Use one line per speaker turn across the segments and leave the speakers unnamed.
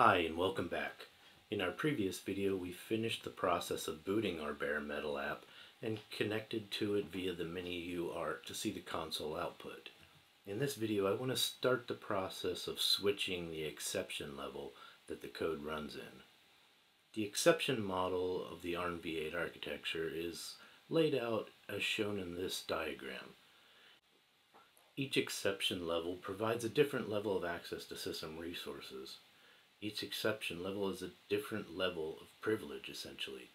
Hi and welcome back. In our previous video we finished the process of booting our bare metal app and connected to it via the mini UART to see the console output. In this video I want to start the process of switching the exception level that the code runs in. The exception model of the ARM v8 architecture is laid out as shown in this diagram. Each exception level provides a different level of access to system resources. Each exception level is a different level of privilege, essentially.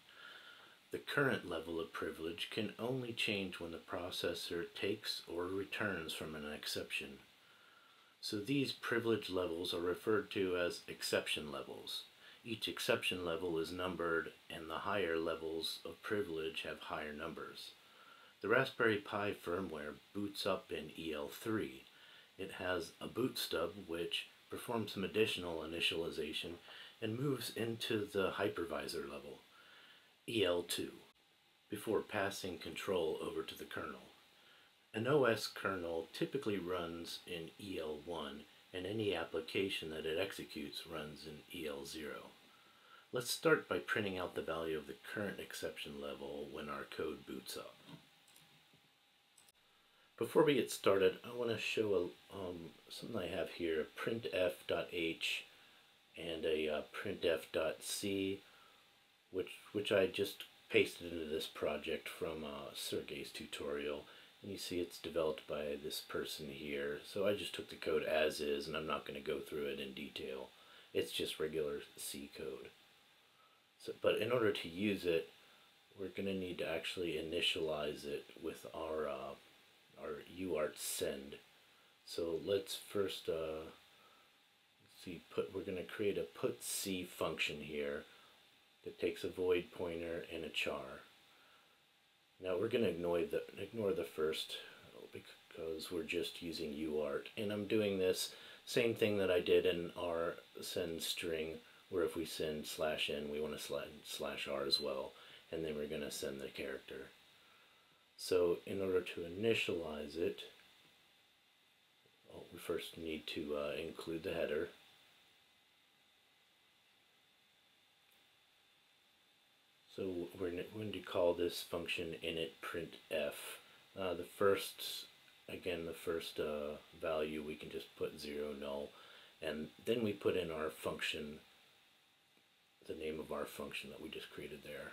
The current level of privilege can only change when the processor takes or returns from an exception. So these privilege levels are referred to as exception levels. Each exception level is numbered and the higher levels of privilege have higher numbers. The Raspberry Pi firmware boots up in EL3. It has a boot stub which performs some additional initialization and moves into the hypervisor level, EL2, before passing control over to the kernel. An OS kernel typically runs in EL1 and any application that it executes runs in EL0. Let's start by printing out the value of the current exception level when our code boots up. Before we get started, I want to show a, um, something I have here, printf.h and a uh, printf.c, which, which I just pasted into this project from uh, Sergey's tutorial. And you see it's developed by this person here. So I just took the code as is, and I'm not going to go through it in detail. It's just regular C code. So, but in order to use it, we're going to need to actually initialize it with our uh, our UART send. So let's first uh, see put. We're going to create a put C function here that takes a void pointer and a char. Now we're going to ignore the ignore the first because we're just using UART, and I'm doing this same thing that I did in our send string, where if we send slash n, we want to slash slash r as well, and then we're going to send the character. So in order to initialize it, well, we first need to uh, include the header. So we're going to call this function init printf. Uh, the first, again, the first uh, value we can just put 0 null, and then we put in our function, the name of our function that we just created there.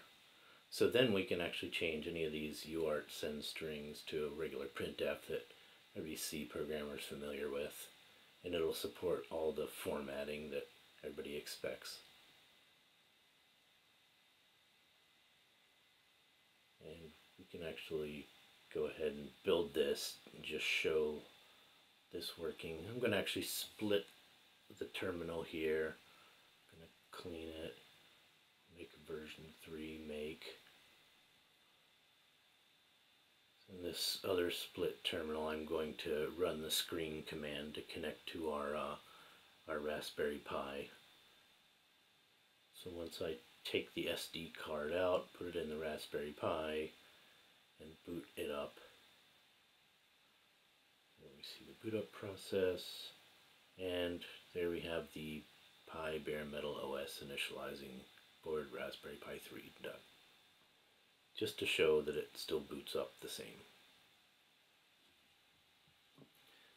So then we can actually change any of these UART send strings to a regular printf that every C programmer is familiar with. And it'll support all the formatting that everybody expects. And we can actually go ahead and build this and just show this working. I'm going to actually split the terminal here. I'm going to clean it, make version 3 make. In this other split terminal, I'm going to run the screen command to connect to our, uh, our Raspberry Pi. So once I take the SD card out, put it in the Raspberry Pi, and boot it up, there we see the boot up process, and there we have the Pi Bare Metal OS initializing board Raspberry Pi 3 done just to show that it still boots up the same.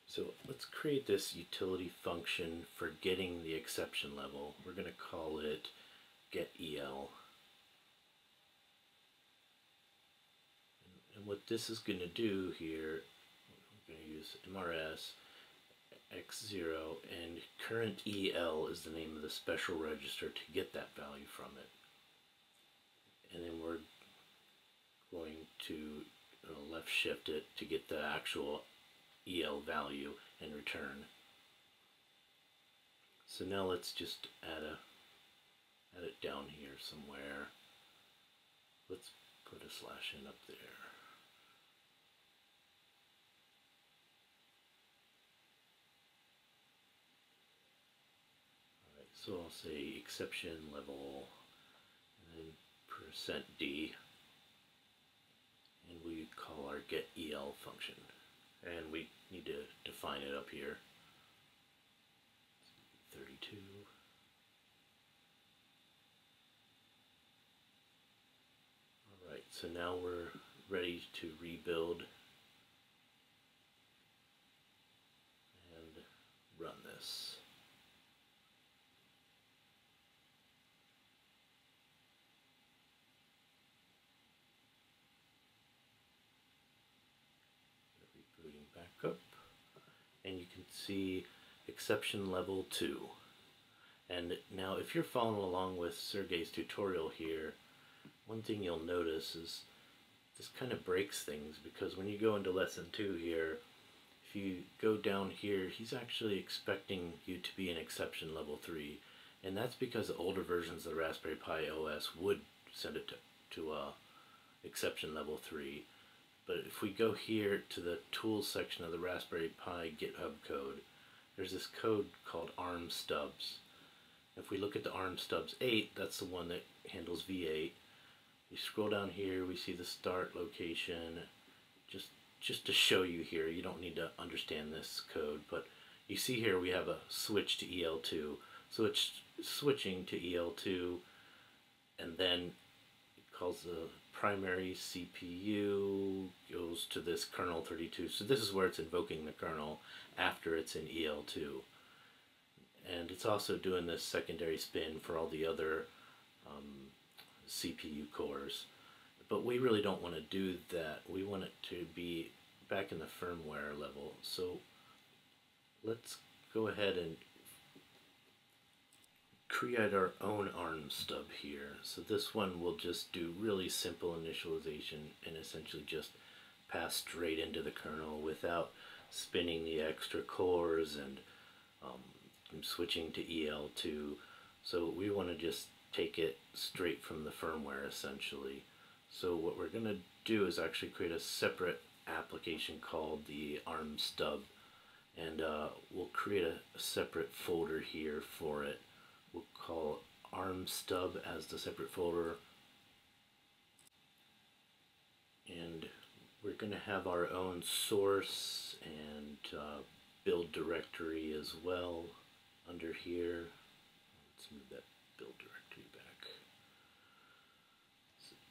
So let's create this utility function for getting the exception level. We're going to call it getEL. And what this is going to do here, we're going to use MRS X0 and current EL is the name of the special register to get that value from it. And then we're going to uh, left shift it to get the actual EL value and return. So now let's just add a add it down here somewhere. Let's put a slash in up there. Alright, so I'll say exception level and then percent %d and we call our get EL function. And we need to define it up here. 32. Alright, so now we're ready to rebuild back up and you can see exception level 2. And now if you're following along with Sergey's tutorial here, one thing you'll notice is this kind of breaks things because when you go into lesson 2 here, if you go down here, he's actually expecting you to be in exception level 3. And that's because the older versions of the Raspberry Pi OS would send it to, to uh, exception level 3. But if we go here to the tools section of the Raspberry Pi GitHub code, there's this code called ARM stubs. If we look at the ARM stubs 8, that's the one that handles V8. You scroll down here, we see the start location. Just just to show you here, you don't need to understand this code, but you see here we have a switch to EL2. So it's switching to EL2 and then calls the primary CPU goes to this kernel 32. So this is where it's invoking the kernel after it's in EL2. And it's also doing this secondary spin for all the other um, CPU cores. But we really don't want to do that. We want it to be back in the firmware level. So let's go ahead and create our own ARM stub here. So this one will just do really simple initialization and essentially just pass straight into the kernel without spinning the extra cores and um, switching to EL2. So we want to just take it straight from the firmware essentially. So what we're going to do is actually create a separate application called the ARM stub and uh, we'll create a, a separate folder here for it we'll call arm stub as the separate folder. And we're going to have our own source and uh, build directory as well under here. Let's move that build directory back.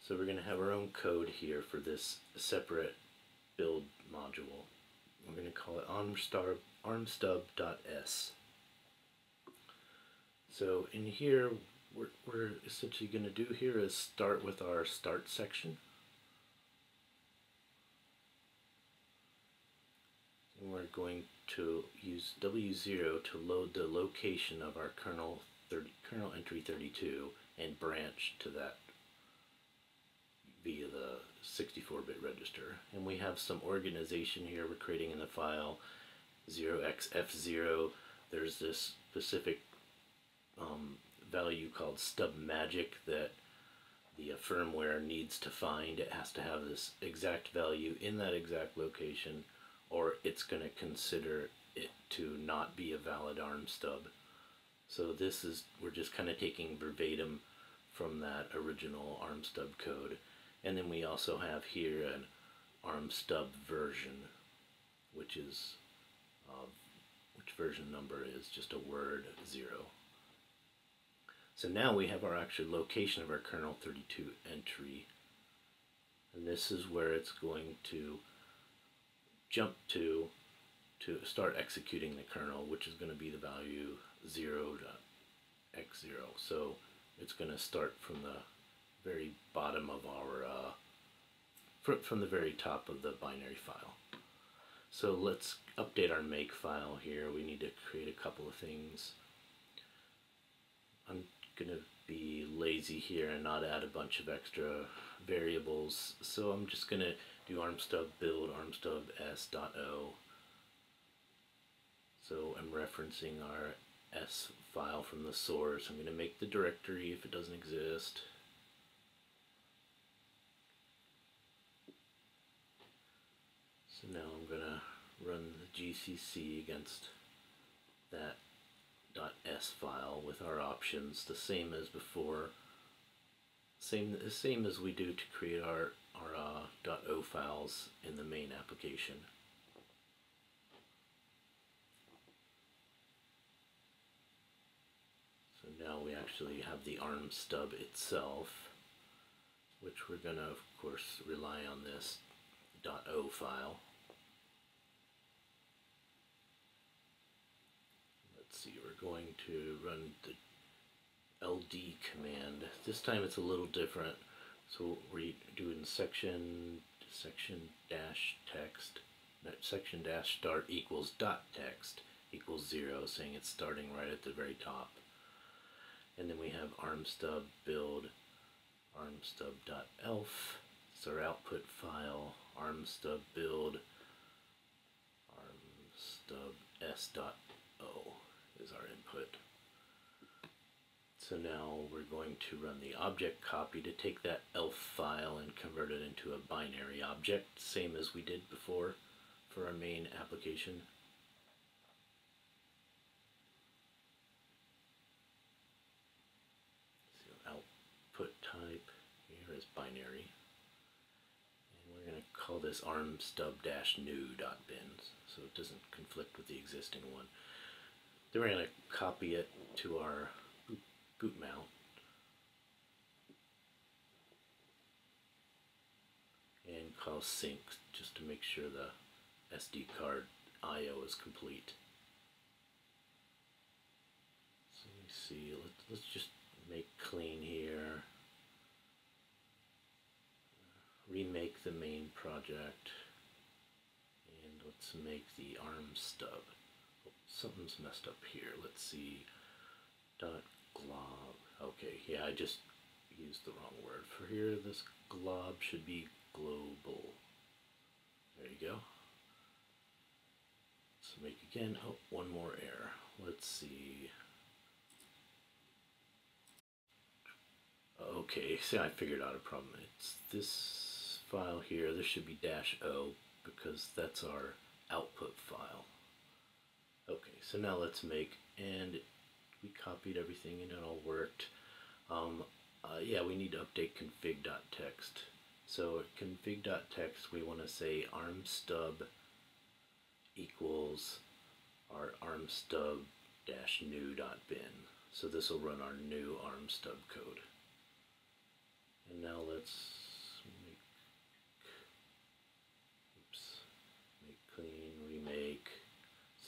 So we're going to have our own code here for this separate build module. We're going to call it armstub, armstub.s so in here, what we're essentially going to do here is start with our start section. And we're going to use W0 to load the location of our kernel 30, kernel entry 32 and branch to that via the 64-bit register. And we have some organization here we're creating in the file 0xf0. There's this specific um, value called stub magic that the uh, firmware needs to find. It has to have this exact value in that exact location or it's going to consider it to not be a valid ARM stub. So this is, we're just kind of taking verbatim from that original ARM stub code. And then we also have here an ARM stub version, which is, uh, which version number is just a word zero. So now we have our actual location of our kernel 32 entry. And this is where it's going to jump to to start executing the kernel, which is going to be the value 0 to x0. So it's going to start from the very bottom of our, uh, fr from the very top of the binary file. So let's update our make file here. We need to create a couple of things. I'm gonna be lazy here and not add a bunch of extra variables. So I'm just gonna do armstub build armstub s.o. So I'm referencing our s file from the source. I'm gonna make the directory if it doesn't exist. So now I'm gonna run the GCC against that .s file with our options, the same as before. Same, the same as we do to create our, our uh, .o files in the main application. So now we actually have the ARM stub itself. which we're going to, of course, rely on this .o file. We're going to run the LD command. This time it's a little different. So we're doing section section dash text section dash start equals dot text equals zero, saying it's starting right at the very top. And then we have armstub build armstub.elf. It's our output file. Armstub build arm armstub s.o is our input. So now we're going to run the object copy to take that elf file and convert it into a binary object, same as we did before for our main application. So output type here is binary. And we're going to call this arm stub dash new dot bins so it doesn't conflict with the existing one. Then we're going to copy it to our boot, mount. And call sync just to make sure the SD card I.O. is complete. So me see, let's, let's just make clean here remake the main project and let's make the arm stub. Something's messed up here. Let's see. Dot glob. Okay, yeah, I just used the wrong word. For here, this glob should be global. There you go. Let's make again. Oh, one more error. Let's see. Okay, see, I figured out a problem. It's this file here, this should be dash O because that's our output file. Okay, so now let's make, and we copied everything and it all worked. Um, uh, yeah, we need to update config.txt. So config.txt, we want to say arm stub equals our arm stub dash new dot bin. So this will run our new arm stub code. And now let's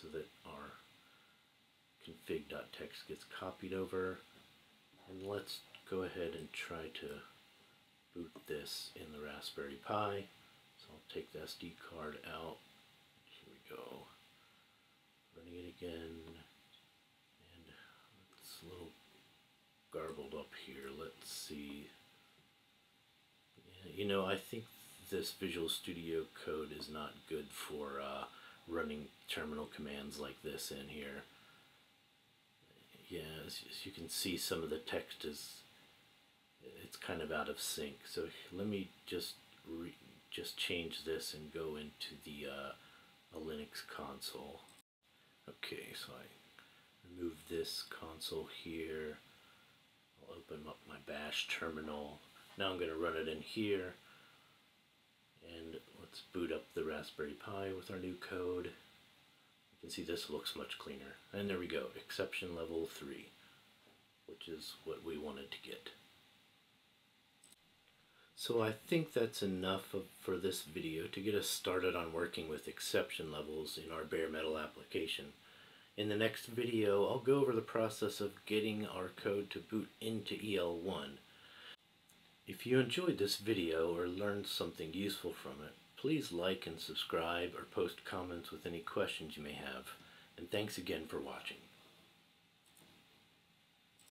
so that our config.txt gets copied over. And let's go ahead and try to boot this in the Raspberry Pi. So I'll take the SD card out. Here we go. Running it again. And it's a little garbled up here. Let's see. Yeah, you know, I think this Visual Studio Code is not good for uh, running terminal commands like this in here. Yeah, as, as you can see, some of the text is it's kind of out of sync. So let me just re just change this and go into the uh, a Linux console. Okay, so I remove this console here. I'll open up my bash terminal. Now I'm going to run it in here. And let's boot up the Raspberry Pi with our new code. You can see this looks much cleaner. And there we go, exception level 3, which is what we wanted to get. So I think that's enough of, for this video to get us started on working with exception levels in our bare metal application. In the next video, I'll go over the process of getting our code to boot into EL1 if you enjoyed this video or learned something useful from it, please like and subscribe or post comments with any questions you may have. And thanks again for watching.